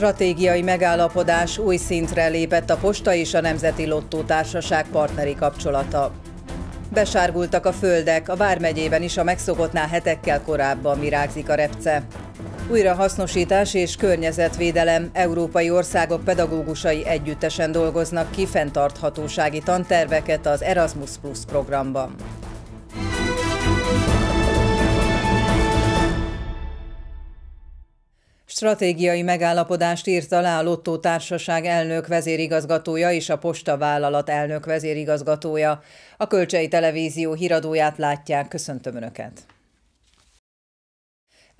Stratégiai megállapodás új szintre lépett a Posta és a Nemzeti Lottó Társaság partneri kapcsolata. Besárgultak a földek, a Vármegyében is a megszokottnál hetekkel korábban virágzik a repce. Újrahasznosítás és környezetvédelem európai országok pedagógusai együttesen dolgoznak ki fenntarthatósági tanterveket az Erasmus Plus programban. Stratégiai megállapodást írt alá a Lottó Társaság elnök vezérigazgatója és a Posta Vállalat elnök vezérigazgatója. A Kölcsei Televízió híradóját látják. Köszöntöm Önöket!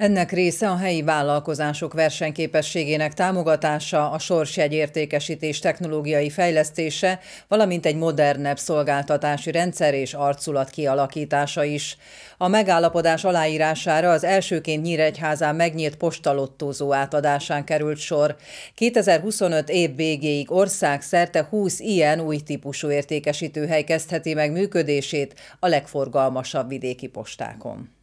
Ennek része a helyi vállalkozások versenyképességének támogatása, a sorsjegy értékesítés technológiai fejlesztése, valamint egy modernebb szolgáltatási rendszer és arculat kialakítása is. A megállapodás aláírására az elsőként Nyíregyházán megnyílt postalottózó átadásán került sor. 2025 év végéig országszerte 20 ilyen új típusú értékesítőhely kezdheti meg működését a legforgalmasabb vidéki postákon.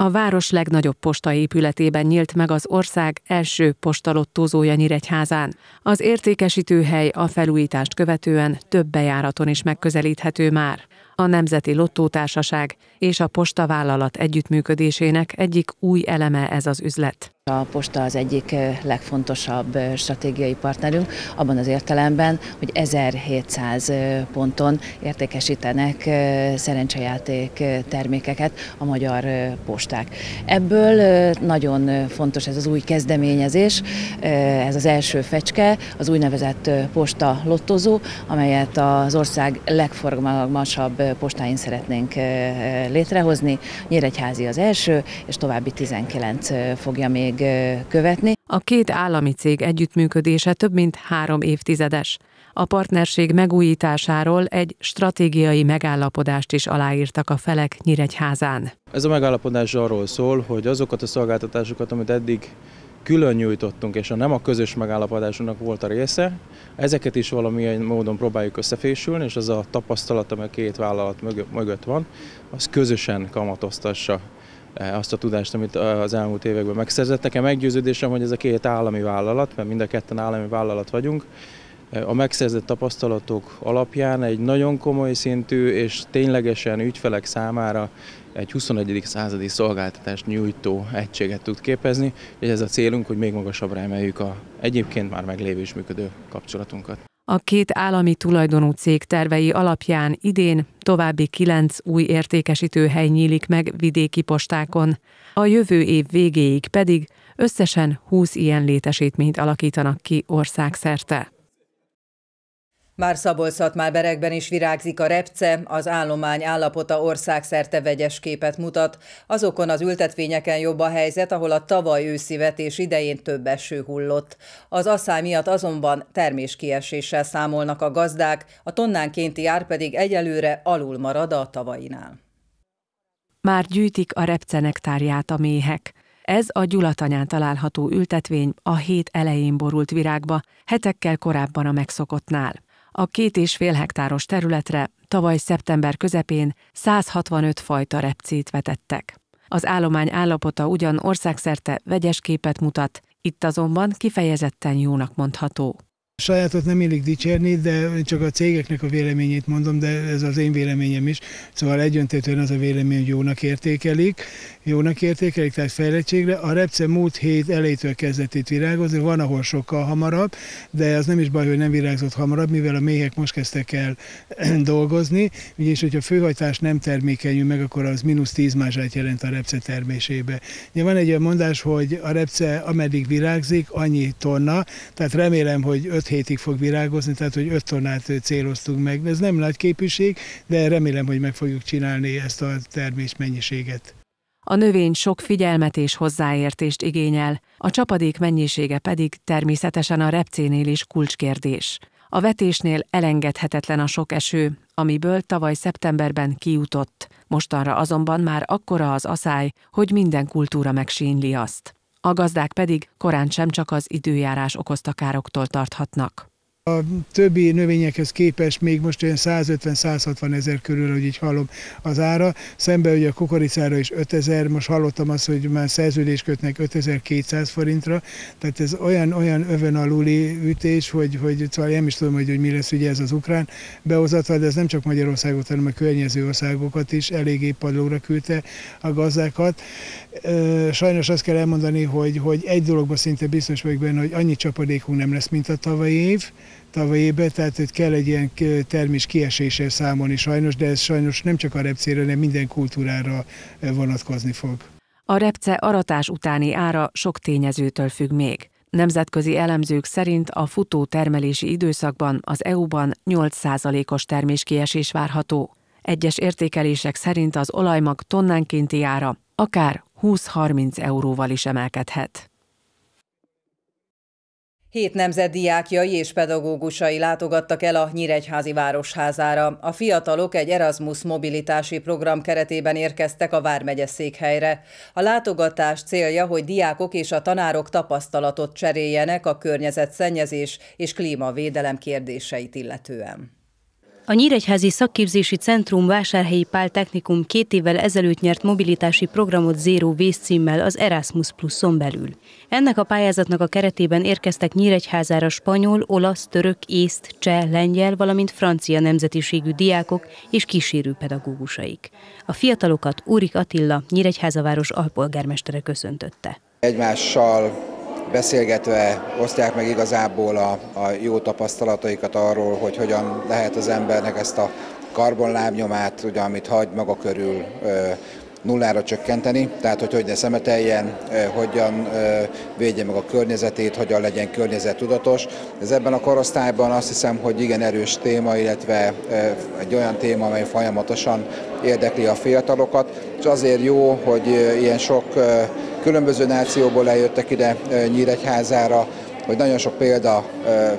A város legnagyobb postaépületében nyílt meg az ország első postalottózója Nyíregyházán. Az értékesítőhely a felújítást követően több bejáraton is megközelíthető már a Nemzeti Lottótársaság és a Postavállalat együttműködésének egyik új eleme ez az üzlet. A posta az egyik legfontosabb stratégiai partnerünk, abban az értelemben, hogy 1700 ponton értékesítenek szerencsejáték termékeket a magyar posták. Ebből nagyon fontos ez az új kezdeményezés, ez az első fecske, az úgynevezett posta lottozó, amelyet az ország legforgalmasabb postáin szeretnénk létrehozni. Nyíregyházi az első, és további 19 fogja még követni. A két állami cég együttműködése több mint három évtizedes. A partnerség megújításáról egy stratégiai megállapodást is aláírtak a felek Nyíregyházán. Ez a megállapodás arról szól, hogy azokat a szolgáltatásokat, amit eddig külön nyújtottunk, és a nem a közös megállapodásunknak volt a része, ezeket is valamilyen módon próbáljuk összefésülni, és az a tapasztalat, ami a két vállalat mögött van, az közösen kamatoztassa azt a tudást, amit eh, az elmúlt években megszerzett. Nekem meggyőződésem, hogy ez a két állami vállalat, mert mind a ketten állami vállalat vagyunk, eh, a megszerzett tapasztalatok alapján egy nagyon komoly szintű és ténylegesen ügyfelek számára egy 21. századi szolgáltatást nyújtó egységet tud képezni, és ez a célunk, hogy még magasabbra emeljük a egyébként már meglévő és működő kapcsolatunkat. A két állami tulajdonú cég tervei alapján idén további kilenc új értékesítő hely nyílik meg vidéki postákon, a jövő év végéig pedig összesen 20 ilyen létesítményt alakítanak ki országszerte. Már Szabolcs-Szatmár-berekben is virágzik a repce, az állomány állapota országszerte vegyes képet mutat. Azokon az ültetvényeken jobb a helyzet, ahol a tavaly őszi vetés idején több eső hullott. Az asszály miatt azonban terméskieséssel számolnak a gazdák, a tonnánkénti ár pedig egyelőre alul marad a tavainál. Már gyűjtik a repce nektárját a méhek. Ez a Gyulatanyán található ültetvény a hét elején borult virágba, hetekkel korábban a megszokottnál. A két és fél hektáros területre tavaly szeptember közepén 165 fajta repcét vetettek. Az állomány állapota ugyan országszerte vegyes képet mutat, itt azonban kifejezetten jónak mondható. Sajátot nem illik dicsérni, de csak a cégeknek a véleményét mondom, de ez az én véleményem is. Szóval egyöntetően az a vélemény, hogy jónak értékelik, jónak értékelik, tehát fejlettségre. A repce múlt hét elejétől kezdett itt virágozni, van, ahol sokkal hamarabb, de az nem is baj, hogy nem virágzott hamarabb, mivel a méhek most kezdtek el dolgozni, ugyanis, hogyha a főhajtás nem termékenyül meg, akkor az mínusz 10 mázsát jelent a repce termésébe. Ugye van egy olyan mondás, hogy a repce ameddig virágzik, annyi tonna, tehát remélem, hogy 5 hétig fog virágozni, tehát hogy 5 tonnát céloztunk meg. Ez nem nagy képűség, de remélem, hogy meg fogjuk csinálni ezt a termés mennyiséget. A növény sok figyelmet és hozzáértést igényel, a csapadék mennyisége pedig természetesen a repcénél is kulcskérdés. A vetésnél elengedhetetlen a sok eső, amiből tavaly szeptemberben kijutott, mostanra azonban már akkora az aszály, hogy minden kultúra megsínli azt. A gazdák pedig korán sem csak az időjárás okozta károktól tarthatnak. A többi növényekhez képest még most olyan 150-160 ezer körül, hogy így hallom az ára. Szemben ugye a kukoricára is 5000, most hallottam azt, hogy már szerződést kötnek 5200 forintra, tehát ez olyan, olyan övön aluli ütés, hogy, hogy szóval nem is tudom, hogy, hogy mi lesz ugye ez az ukrán behozatal, de ez nem csak Magyarországot, hanem a környező országokat is eléggé padlóra küldte a gazdákat. Sajnos azt kell elmondani, hogy, hogy egy dologban szinte biztos vagyok benne, hogy annyi csapadékunk nem lesz, mint a tavalyi év, tavalyi évben, tehát hogy kell egy ilyen termés kieséssel számolni sajnos, de ez sajnos nem csak a repcére, hanem minden kultúrára vonatkozni fog. A repce aratás utáni ára sok tényezőtől függ még. Nemzetközi elemzők szerint a futó termelési időszakban az EU-ban 8%-os terméskiesés várható. Egyes értékelések szerint az olajmag tonnánkénti ára akár 20-30 euróval is emelkedhet. Hét nemzet diákjai és pedagógusai látogattak el a Nyíregyházi Városházára. A fiatalok egy Erasmus mobilitási program keretében érkeztek a Vármegye székhelyre. A látogatás célja, hogy diákok és a tanárok tapasztalatot cseréljenek a környezetszennyezés és klímavédelem kérdéseit illetően. A Nyíregyházi Szakképzési Centrum Vásárhelyi Pál Technikum két évvel ezelőtt nyert mobilitási programot Zero Waste címmel az Erasmus Pluson belül. Ennek a pályázatnak a keretében érkeztek Nyíregyházára spanyol, olasz, török, észt, cseh, lengyel, valamint francia nemzetiségű diákok és kísérő pedagógusaik. A fiatalokat Úrik Attila, Nyíregyházaváros alpolgármestere köszöntötte. Egymással beszélgetve osztják meg igazából a, a jó tapasztalataikat arról, hogy hogyan lehet az embernek ezt a karbonlábnyomát, ugye, amit hagy maga körül, nullára csökkenteni, tehát hogy hogy ne szemeteljen, hogyan védje meg a környezetét, hogyan legyen környezettudatos. Ez ebben a korosztályban azt hiszem, hogy igen erős téma, illetve egy olyan téma, amely folyamatosan érdekli a fiatalokat, és azért jó, hogy ilyen sok különböző nációból eljöttek ide Nyíregyházára, hogy nagyon sok példa,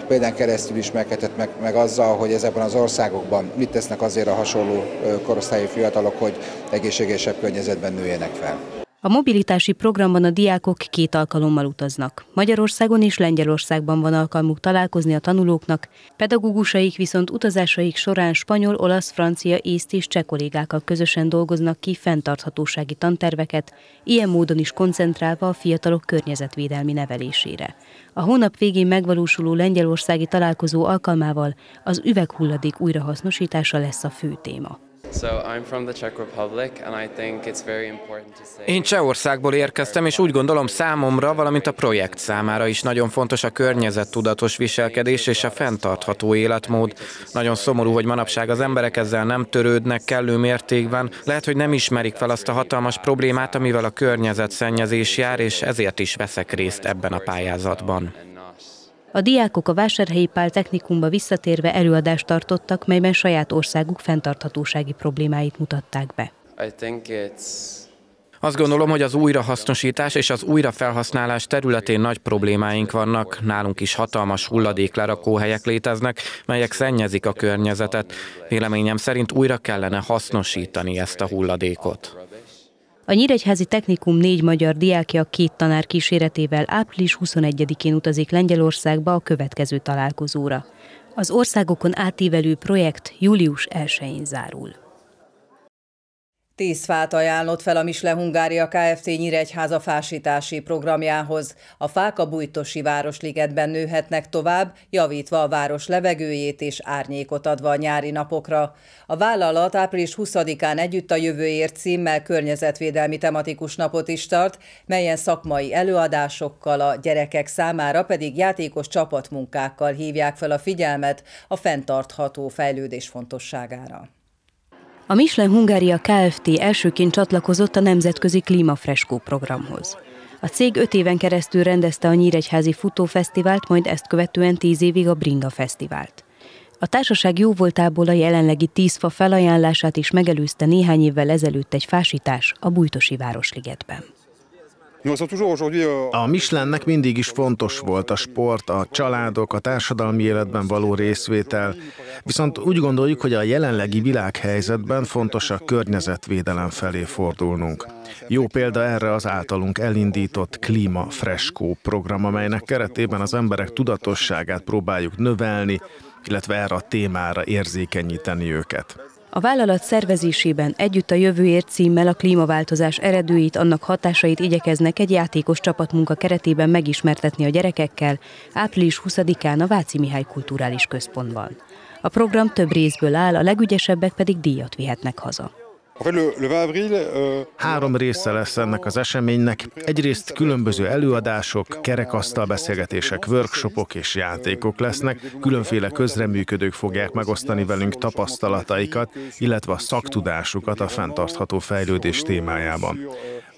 példán keresztül ismerkedett meg, meg azzal, hogy ezekben az országokban mit tesznek azért a hasonló korosztályi fiatalok, hogy egészségesebb környezetben nőjenek fel. A mobilitási programban a diákok két alkalommal utaznak. Magyarországon és Lengyelországban van alkalmuk találkozni a tanulóknak, pedagógusaik viszont utazásaik során spanyol, olasz, francia, észt és cseh kollégákkal közösen dolgoznak ki fenntarthatósági tanterveket, ilyen módon is koncentrálva a fiatalok környezetvédelmi nevelésére. A hónap végén megvalósuló lengyelországi találkozó alkalmával az üveghulladék újrahasznosítása lesz a fő téma. Én Csehországból érkeztem, és úgy gondolom számomra, valamint a projekt számára is nagyon fontos a környezettudatos viselkedés és a fenntartható életmód. Nagyon szomorú, hogy manapság az emberek ezzel nem törődnek kellő mértékben. Lehet, hogy nem ismerik fel azt a hatalmas problémát, amivel a környezetszennyezés jár, és ezért is veszek részt ebben a pályázatban. A diákok a Vásárhelyi Pál Technikumba visszatérve előadást tartottak, melyben saját országuk fenntarthatósági problémáit mutatták be. Azt gondolom, hogy az újrahasznosítás és az újrafelhasználás területén nagy problémáink vannak. Nálunk is hatalmas hulladéklerakóhelyek léteznek, melyek szennyezik a környezetet. Véleményem szerint újra kellene hasznosítani ezt a hulladékot. A Nyíregyházi Technikum négy magyar diákja két tanár kíséretével április 21-én utazik Lengyelországba a következő találkozóra. Az országokon átívelő projekt július 1-én zárul. Tíz fát ajánlott fel a Misle Hungária Kft. Nyíregyháza fásítási programjához. A fák a Bújtosi Városligetben nőhetnek tovább, javítva a város levegőjét és árnyékot adva a nyári napokra. A vállalat április 20-án együtt a jövőért címmel környezetvédelmi tematikus napot is tart, melyen szakmai előadásokkal a gyerekek számára pedig játékos csapatmunkákkal hívják fel a figyelmet a fenntartható fejlődés fontosságára. A Michelin Hungária Kft. elsőként csatlakozott a Nemzetközi Klímafreskó programhoz. A cég öt éven keresztül rendezte a Nyíregyházi Futófesztivált, majd ezt követően tíz évig a Bringa Fesztivált. A társaság jóvoltából a jelenlegi tíz fa felajánlását is megelőzte néhány évvel ezelőtt egy fásítás a Bújtosi Városligetben. A Michelinnek mindig is fontos volt a sport, a családok, a társadalmi életben való részvétel, viszont úgy gondoljuk, hogy a jelenlegi világhelyzetben fontos a környezetvédelem felé fordulnunk. Jó példa erre az általunk elindított Klíma Freskó program, amelynek keretében az emberek tudatosságát próbáljuk növelni, illetve erre a témára érzékenyíteni őket. A vállalat szervezésében együtt a jövőért címmel a klímaváltozás eredőit, annak hatásait igyekeznek egy játékos csapatmunka keretében megismertetni a gyerekekkel április 20-án a Váci Mihály Kulturális Központban. A program több részből áll, a legügyesebbek pedig díjat vihetnek haza. Euh, Három része lesz ennek az eseménynek. Egyrészt különböző előadások, kerekasztal beszélgetések, workshopok és játékok lesznek. Különféle közreműködők fogják megosztani velünk tapasztalataikat, illetve a szaktudásukat a fenntartható fejlődés témájában.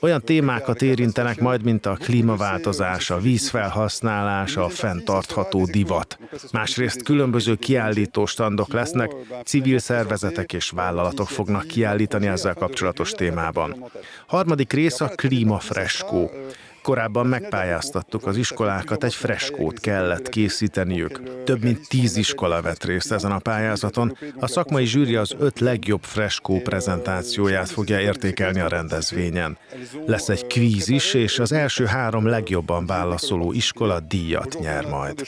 Olyan témákat érintenek majd, mint a klímaváltozás, a vízfelhasználás, a fenntartható divat. Másrészt különböző kiállító standok lesznek, civil szervezetek és vállalatok fognak kiállítani ezzel kapcsolatos témában. Harmadik rész a klímafreskó. Korábban megpályáztattuk az iskolákat, egy freskót kellett készíteniük. Több mint tíz iskola vett részt ezen a pályázaton. A szakmai zsűri az öt legjobb freskó prezentációját fogja értékelni a rendezvényen. Lesz egy kvíz is, és az első három legjobban válaszoló iskola díjat nyer majd.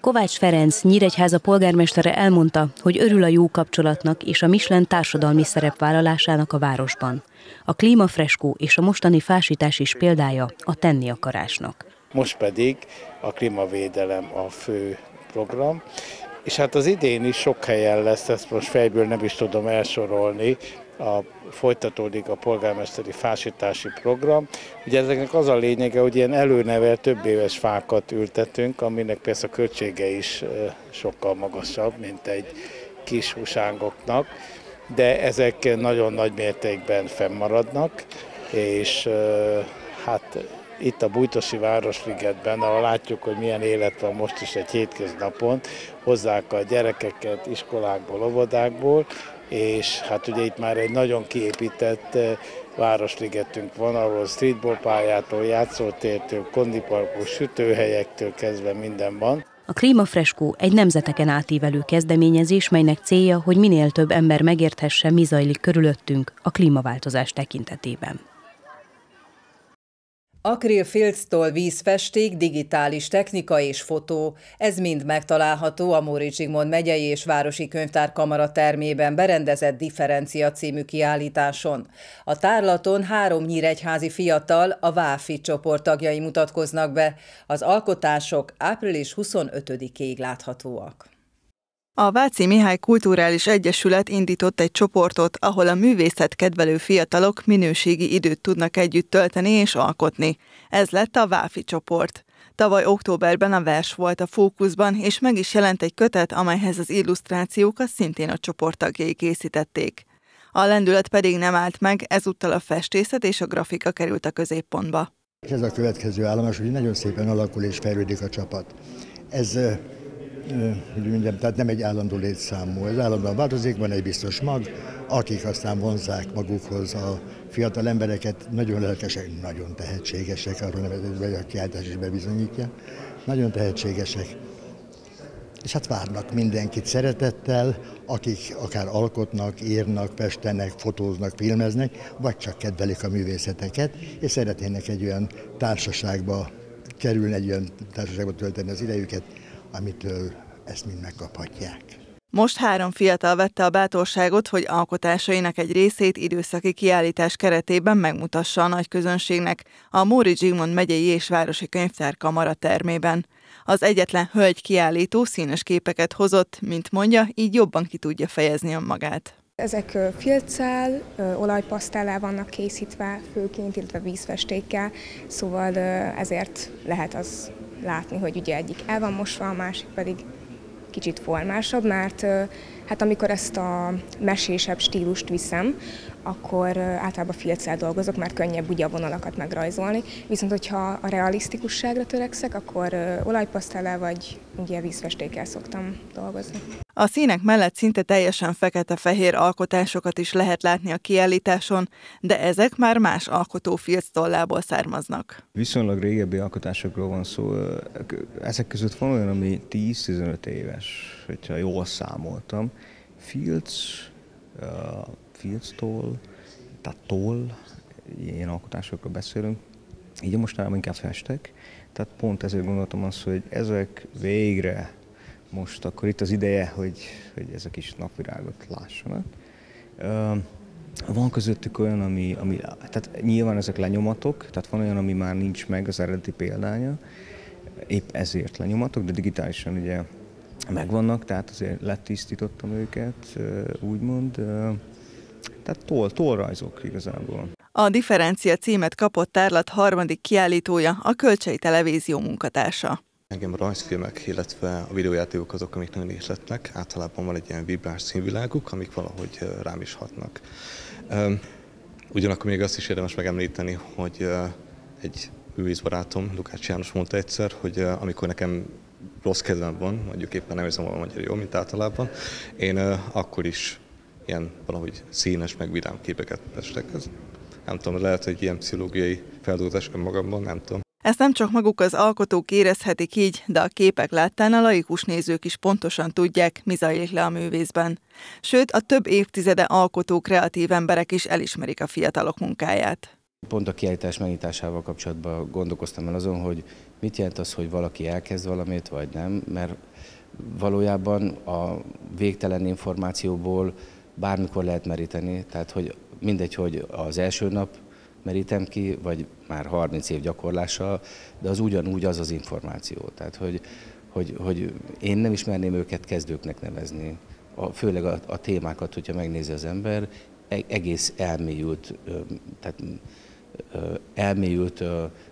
Kovács Ferenc, Nyíregyháza polgármestere elmondta, hogy örül a jó kapcsolatnak és a Michelin társadalmi szerepvállalásának a városban. A klímafreskó és a mostani fásítás is példája a tenni akarásnak. Most pedig a klímavédelem a fő program, és hát az idén is sok helyen lesz, ezt most fejből nem is tudom elsorolni, a, folytatódik a polgármesteri fásítási program. Ugye ezeknek az a lényege, hogy ilyen előnevel több éves fákat ültetünk, aminek persze a költsége is sokkal magasabb, mint egy kis húsángoknak de ezek nagyon nagy mértékben fennmaradnak, és hát itt a Bújtosi Városligetben, ahol látjuk, hogy milyen élet van most is egy hétköznapon, hozzák a gyerekeket iskolákból, óvodákból, és hát ugye itt már egy nagyon kiépített városligetünk van, ahol streetball pályától, játszótértől, kondiparkos, sütőhelyektől kezdve minden van. A Klímafreskó egy nemzeteken átívelő kezdeményezés, melynek célja, hogy minél több ember megérthesse, mi zajlik körülöttünk a klímaváltozás tekintetében. Akrilfilctól vízfesték, digitális technika és fotó, ez mind megtalálható a Móricz Zsigmond megyei és városi könyvtár kamara termében berendezett Differencia című kiállításon. A tárlaton három nyíregyházi fiatal, a Váfi csoport tagjai mutatkoznak be, az alkotások április 25-ig láthatóak. A Váci Mihály Kulturális Egyesület indított egy csoportot, ahol a művészet kedvelő fiatalok minőségi időt tudnak együtt tölteni és alkotni. Ez lett a Váfi csoport. Tavaly októberben a vers volt a fókuszban, és meg is jelent egy kötet, amelyhez az illusztrációkat szintén a csoporttagjai készítették. A lendület pedig nem állt meg, ezúttal a festészet és a grafika került a középpontba. Ez a következő állomás, hogy nagyon szépen alakul és fejlődik a csapat. Ez hogy mondjam, tehát nem egy állandó létszámú. Ez állandóan változik, van egy biztos mag, akik aztán vonzák magukhoz a fiatal embereket, nagyon lelkesek, nagyon tehetségesek, arról nevezett, hogy a kiáltás is bebizonyítja, nagyon tehetségesek. És hát várnak mindenkit szeretettel, akik akár alkotnak, írnak, festenek, fotóznak, filmeznek, vagy csak kedvelik a művészeteket, és szeretnének egy olyan társaságba kerülni, egy olyan társaságba tölteni az idejüket, amitől ezt mind megkaphatják. Most három fiatal vette a bátorságot, hogy alkotásainak egy részét időszaki kiállítás keretében megmutassa a nagy közönségnek a Móri Zsigmond megyei és városi könyvtár kamara termében. Az egyetlen hölgy kiállító színes képeket hozott, mint mondja, így jobban ki tudja fejezni önmagát. Ezek filccel, olajpasztellel vannak készítve, főként, illetve vízfestékkel, szóval ezért lehet az látni, hogy ugye egyik el van mosva, a másik pedig kicsit formásabb, mert hát amikor ezt a mesésebb stílust viszem, akkor általában filccel dolgozok, mert könnyebb ugye a vonalakat megrajzolni. Viszont, hogyha a realisztikusságra törekszek, akkor olajpasztellel vagy ugye vízfestékkel szoktam dolgozni. A színek mellett szinte teljesen fekete-fehér alkotásokat is lehet látni a kiállításon, de ezek már más alkotó tollából származnak. Viszonylag régebbi alkotásokról van szó. Ezek között van olyan, ami 10-15 éves, hogyha jól számoltam. Fields, uh, Fields-tól, tehát toll, ilyen alkotásokról beszélünk. Így mostanában inkább festek, tehát pont ezért gondoltam azt, hogy ezek végre most akkor itt az ideje, hogy, hogy ezek is napvirágot lássanak. Van közöttük olyan, ami, ami, tehát nyilván ezek lenyomatok, tehát van olyan, ami már nincs meg az eredeti példánya, épp ezért lenyomatok, de digitálisan ugye megvannak, tehát azért letisztítottam őket, úgymond. Tehát toll, tollrajzok igazából. A differencia címet kapott tárlat harmadik kiállítója, a Kölcsei Televízió munkatársa. Engem a rajzfilmek, illetve a videójátékok azok, amik nagyon ihletnek. Általában van egy ilyen vibrás színviláguk, amik valahogy rám is hatnak. Ugyanakkor még azt is érdemes megemlíteni, hogy egy művészbarátom, Lukács János mondta egyszer, hogy amikor nekem rossz kedvem van, mondjuk éppen nem érzem a magyar jó, mint általában, én akkor is ilyen valahogy színes, meg vidám képeket festek. Ez, nem tudom, lehet, hogy ilyen pszichológiai feldolgozás magamban, nem tudom. Ezt nem csak maguk az alkotók érezhetik így, de a képek láttán a laikus nézők is pontosan tudják, mi zajlik le a művészben. Sőt, a több évtizede alkotó kreatív emberek is elismerik a fiatalok munkáját. Pont a kiállítás megnyitásával kapcsolatban gondolkoztam el azon, hogy mit jelent az, hogy valaki elkezd valamit, vagy nem, mert valójában a végtelen információból bármikor lehet meríteni, tehát hogy mindegy, hogy az első nap merítem ki, vagy már 30 év gyakorlással, de az ugyanúgy az az információ. Tehát, hogy, hogy, hogy én nem ismerném őket kezdőknek nevezni. A, főleg a, a témákat, hogyha megnézi az ember, e, egész elmélyült, tehát elmélyült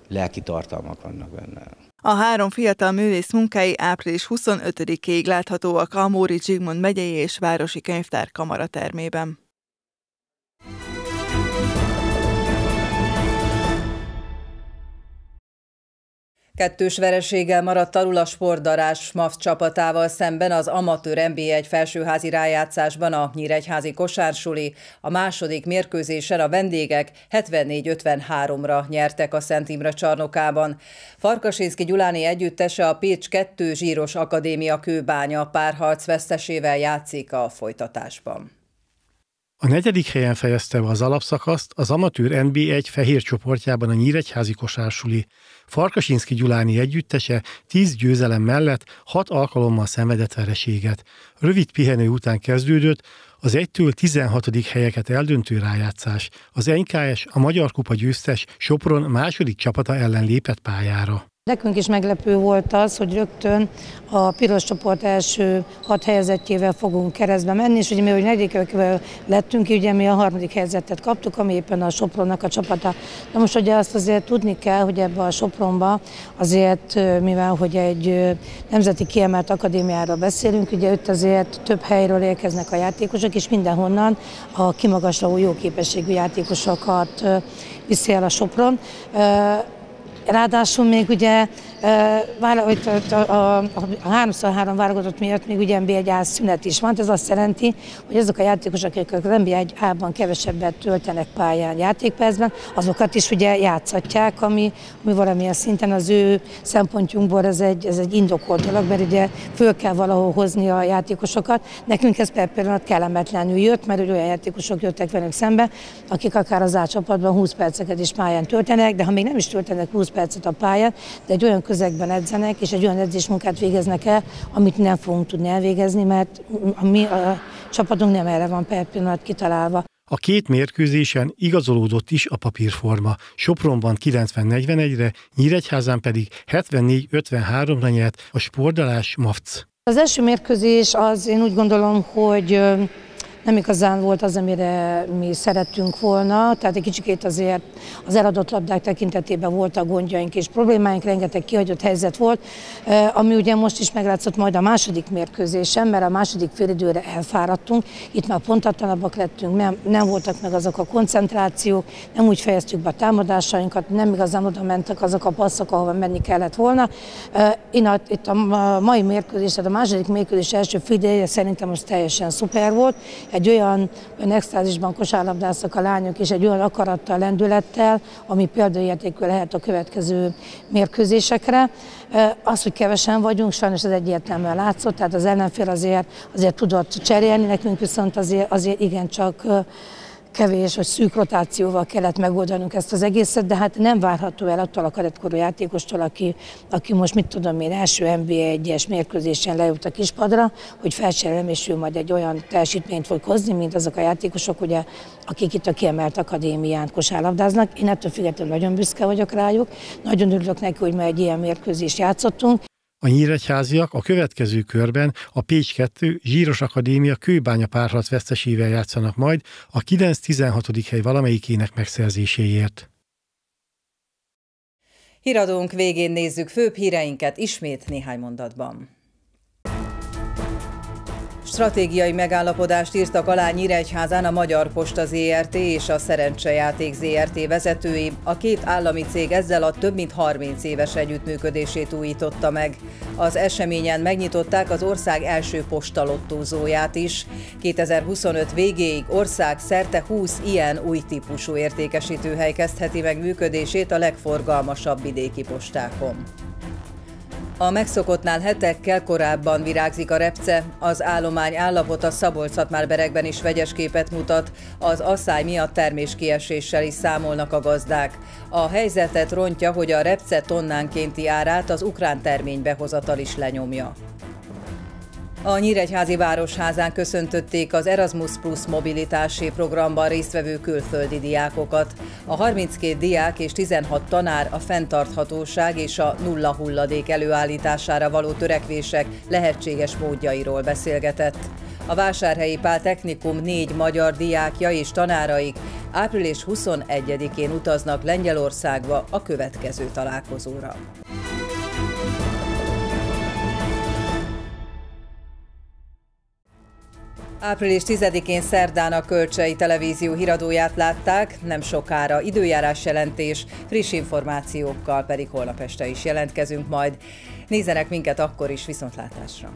lelki tartalmak vannak benne. A három fiatal művész munkái április 25-ig láthatóak a Móri Zsigmond megyei és városi könyvtár kamaratermében. Kettős vereséggel maradt alul a sportdarás MAF csapatával szemben az amatőr NB1 felsőházi rájátszásban a Nyíregyházi kosársuli. A második mérkőzésen a vendégek 74-53-ra nyertek a Szent Imre csarnokában. Farkasinszki Gyuláni együttese a Pécs 2 Zsíros Akadémia kőbánya párharc vesztesével játszik a folytatásban. A negyedik helyen fejezte be az alapszakaszt az amatőr NB1 fehér csoportjában a Nyíregyházi kosársuli. Farkasinszki Gyuláni együttese tíz győzelem mellett hat alkalommal szenvedett vereséget. Rövid pihenő után kezdődött az 1-től 16. helyeket eldöntő rájátszás. Az NKS a Magyar Kupa győztes Sopron második csapata ellen lépett pályára. Nekünk is meglepő volt az, hogy rögtön a piros csoport első hat helyezettjével fogunk keresztbe menni, és ugye mi, hogy negyedikvel lettünk, ugye mi a harmadik helyzetet kaptuk, ami éppen a Sopronnak a csapata. De most ugye azt azért tudni kell, hogy ebbe a Sopronba azért, mivel hogy egy nemzeti kiemelt akadémiáról beszélünk, ugye itt azért több helyről érkeznek a játékosok, és mindenhonnan a kimagasló jó képességű játékosokat viszi el a Sopron. Ráadásul még ugye a, a, a 3x3 válogatott miatt még ugye NB1 szünet is van, ez azt jelenti, hogy azok a játékosok, akik az NB1 A-ban kevesebbet töltenek pályán játékpercben, azokat is ugye játszhatják, ami, ami valamilyen szinten az ő szempontjunkból ez egy, ez egy indokolt dolog, mert ugye föl kell valahol hozni a játékosokat. Nekünk ez per pillanat kellemetlenül jött, mert olyan játékosok jöttek velünk szembe, akik akár az A csapatban 20 perceket is pályán töltenek, de ha még nem is töltenek 20 percet a pályán, de egy olyan közegben edzenek, és egy olyan edzésmunkát végeznek el, amit nem fogunk tudni elvégezni, mert a, mi, a csapatunk nem erre van per pillanat kitalálva. A két mérkőzésen igazolódott is a papírforma. Sopronban 90-41-re, Nyíregyházán pedig 74-53-ra nyert a spordalás MAFC. Az első mérkőzés az én úgy gondolom, hogy nem igazán volt az, amire mi szerettünk volna, tehát egy kicsikét azért az eladott labdák tekintetében voltak gondjaink és problémáink, rengeteg kihagyott helyzet volt, ami ugye most is meglátszott majd a második mérkőzésen, mert a második félidőre elfáradtunk, itt már pontatlanabbak lettünk, nem, nem voltak meg azok a koncentrációk, nem úgy fejeztük be a támadásainkat, nem igazán oda mentek azok a passzok, ahova menni kellett volna. Én a, itt a mai mérkőzés, tehát a második mérkőzés első félidője szerintem az teljesen szuper volt, egy olyan, olyan extázisban kosárlabdáztak a lányok, és egy olyan akarattal, lendülettel, ami példaértékű lehet a következő mérkőzésekre. Az, hogy kevesen vagyunk, sajnos ez egyértelműen látszott, tehát az ellenfél azért, azért tudott cserélni, nekünk viszont azért, azért igencsak kevés vagy szűk rotációval kellett megoldanunk ezt az egészet, de hát nem várható el attól a kadettkorú játékostól, aki, aki most mit tudom én, első NBA egyes mérkőzésen lejött a kispadra, hogy felcserélem, és ő majd egy olyan teljesítményt fog hozni, mint azok a játékosok, ugye, akik itt a kiemelt akadémián kosárlabdáznak. Én ettől függetlenül nagyon büszke vagyok rájuk. Nagyon örülök neki, hogy ma egy ilyen mérkőzést játszottunk, a nyíregyháziak a következő körben a Pécs 2 Zsíros Akadémia kőbánya párharc vesztesével játszanak majd a 9-16. hely valamelyikének megszerzéséért. Híradónk végén nézzük főbb híreinket ismét néhány mondatban. Stratégiai megállapodást írtak alá Nyíregyházán a Magyar Posta ZRT és a Szerencsejáték ZRT vezetői. A két állami cég ezzel a több mint 30 éves együttműködését újította meg. Az eseményen megnyitották az ország első postalottózóját is. 2025 végéig ország szerte 20 ilyen új típusú értékesítőhely kezdheti meg működését a legforgalmasabb vidéki postákon. A megszokottnál hetekkel korábban virágzik a repce, az állomány állapota szabolcs berekben is vegyes képet mutat, az asszály miatt terméskieséssel is számolnak a gazdák. A helyzetet rontja, hogy a repce tonnánkénti árát az ukrán terménybehozatal is lenyomja. A Nyíregyházi Városházán köszöntötték az Erasmus Plus mobilitási programban résztvevő külföldi diákokat. A 32 diák és 16 tanár a fenntarthatóság és a nulla hulladék előállítására való törekvések lehetséges módjairól beszélgetett. A Vásárhelyi Pál Technikum négy magyar diákja és tanáraik április 21-én utaznak Lengyelországba a következő találkozóra. Április 10-én szerdán a Kölcsei Televízió híradóját látták, nem sokára időjárás jelentés, friss információkkal pedig holnap este is jelentkezünk majd. Nézzenek minket akkor is viszontlátásra!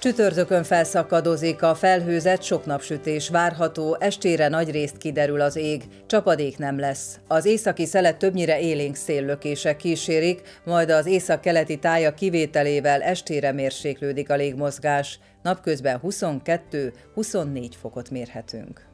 Csütörtökön felszakadozik a felhőzet, sok napsütés várható, estére nagy részt kiderül az ég, csapadék nem lesz. Az északi szelet többnyire élénk széllökések kísérik, majd az észak-keleti tája kivételével estére mérséklődik a légmozgás. Napközben 22-24 fokot mérhetünk.